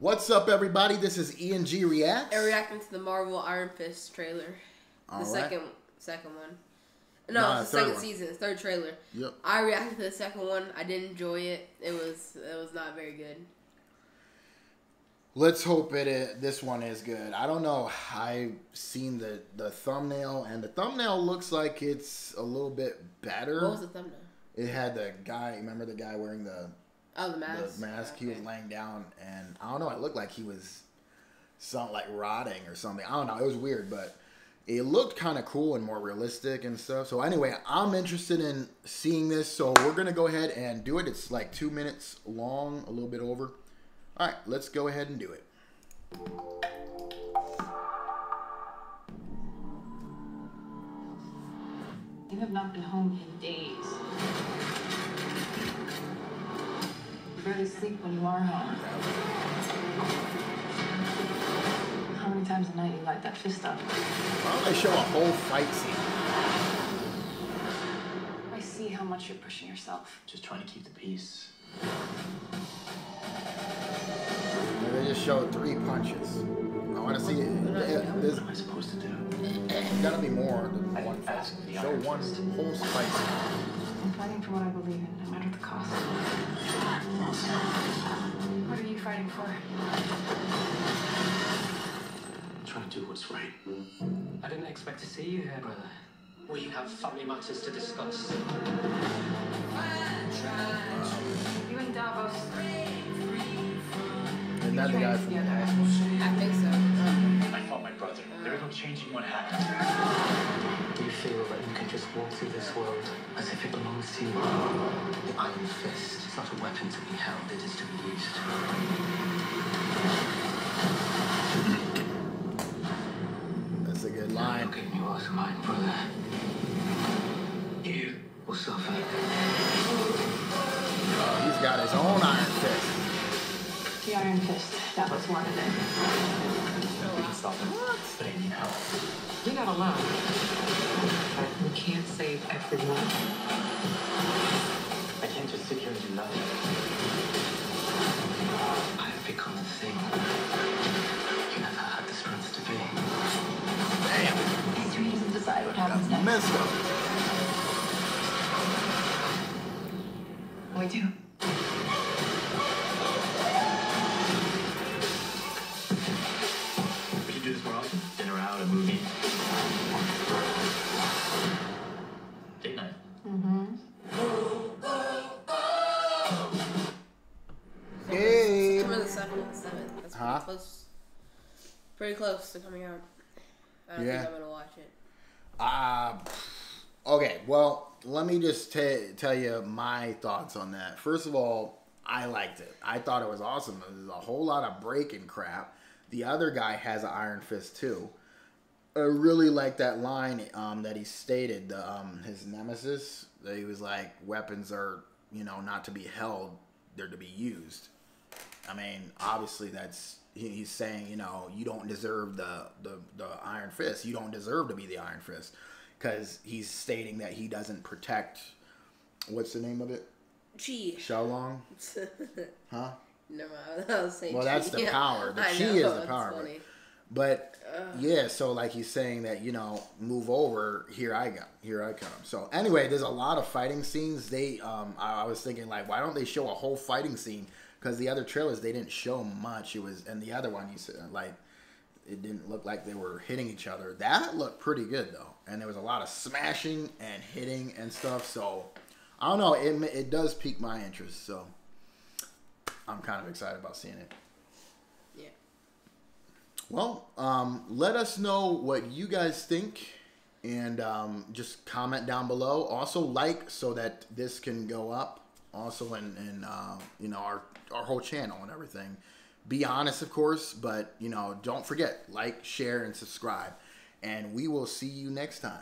What's up, everybody? This is E&G Reacts. And reacting to the Marvel Iron Fist trailer, the right. second second one. No, Nah, it's the third second one. season, third trailer. Yep. I reacted to the second one. I didn't enjoy it. It was it was not very good. Let's hope it. i- This one is good. I don't know. I've seen the the thumbnail, and the thumbnail looks like it's a little bit better. What was the thumbnail? It had the guy. Remember the guy wearing the Oh, the mask. the mask? He was laying down, and I don't know. It looked like he was some like rotting or something. I don't know. It was weird, but it looked kind of cool and more realistic and stuff. So anyway, I'm interested in seeing this. So we're gonna go ahead and do it. It's like two minutes long, a little bit over. All right, let's go ahead and do it. You have not been home in days. Barely sleep when you are home. How many times a night you light that fist up? Why don't they show a whole fight scene? I see how much you're pushing yourself. Just trying to keep the peace. Maybe they just show three punches. I want to see it. Yeah, There's What am I supposed to do? gotta be more than I one didn't fight. ask the Show Iron one whole fight. I'm fighting for what I believe in, no matter the cost. What are you fighting for? I'm trying to do what's right. I didn't expect to see you here, brother. We have family matters to discuss. You and Davos. And then the guy from the together. mask. I think so. Brother. There is changing what happened. Do you feel that you can just walk through this world as if it belongs to you? The Iron Fist is not a weapon to be held, it is to be used. That's a good I'm line. not giving yours, mine, brother. You will suffer. Oh, he's got his own iron fist. The Iron Fist. Davos wanted it. We can stop him. You're not alone. But we can't save everyone. I can't just sit here and do nothing. I have become the thing you never had the strength to be. Damn. History doesn't decide what happens Got next. messed up. We do. We should do this more often. Dinner out, a movie. Huh? close. Pretty close to coming out. I don't Yeah. think I'm gonna watch it. Uh, okay, well, let me just ta tell you my thoughts on that. First of all, I liked it. I thought it was awesome. There's a whole lot of breaking crap. The other guy has an iron fist too. I really like that line um, that he stated. The, um, his nemesis. That he was like, "Weapons are, you know, not to be held; they're to be used." I mean, obviously, that's he, he's saying, you know, you don't deserve the the, the Iron Fist. You don't deserve to be the Iron Fist, because he's stating that he doesn't protect. What's the name of it? Chi. Xiaolong, huh? No. I was saying Well, that's the power. The I chi know, is the power. But yeah, so like he's saying that you know, move over. Here I go. Here I come. So anyway, there's a lot of fighting scenes. They, um, I, I was thinking like, why don't they show a whole fighting scene? Because the other trailers they didn't show much. It was, and the other one you said like, it didn't look like they were hitting each other. That looked pretty good though, and there was a lot of smashing and hitting and stuff. So I don't know. It it does pique my interest. So I'm kind of excited about seeing it. Yeah. Well, um, let us know what you guys think and um, just comment down below. Also, like so that this can go up also in, in uh, you know our, our whole channel and everything. Be honest, of course, but you know don't forget like, share, and subscribe. And we will see you next time.